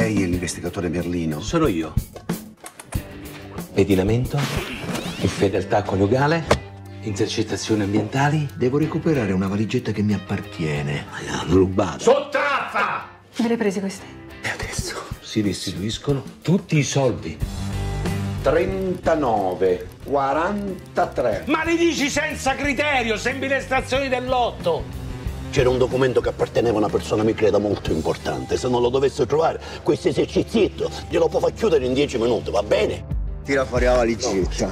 lei è l'investigatore Merlino? Sono io. Pedinamento, infedeltà coniugale, intercettazioni ambientali. Devo recuperare una valigetta che mi appartiene. Ma l'hanno rubato. Sottraffa! Me le prese queste? E adesso si restituiscono tutti i soldi. 39, 43. Ma li dici senza criterio, sembri le stazioni dell'otto! C'era un documento che apparteneva a una persona, mi credo, molto importante. Se non lo dovesse trovare, questo esercizietto glielo può far chiudere in dieci minuti, va bene? Tira fuori la valigetta.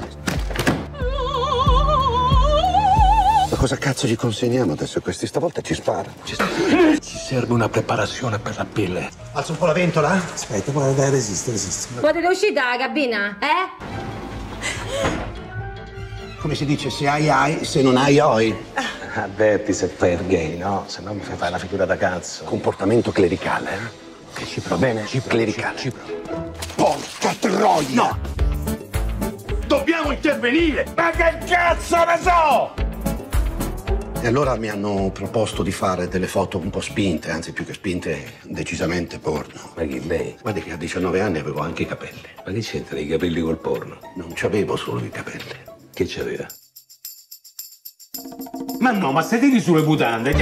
Ma cosa cazzo gli consegniamo adesso? Questi stavolta ci sparano. Ci Ci serve una preparazione per la pelle. Alza un po' la ventola. Aspetta, guarda, resiste, resiste. Potete uscire dalla cabina, eh? Come si dice, se hai hai, se non hai oi. Avverti se fai il gay, no? Se no mi fai fare la figura da cazzo. Comportamento clericale, eh? Che ci Va bene? clericale. Ci provo. Porca troia! No! Dobbiamo intervenire! Ma che cazzo ne so! E allora mi hanno proposto di fare delle foto un po' spinte, anzi più che spinte, decisamente porno. Ma chi lei? Guardi che a 19 anni avevo anche i capelli. Ma che c'entra i capelli col porno? Non c'avevo solo i capelli. Che c'aveva? Ma no, ma se tiri sulle mutande,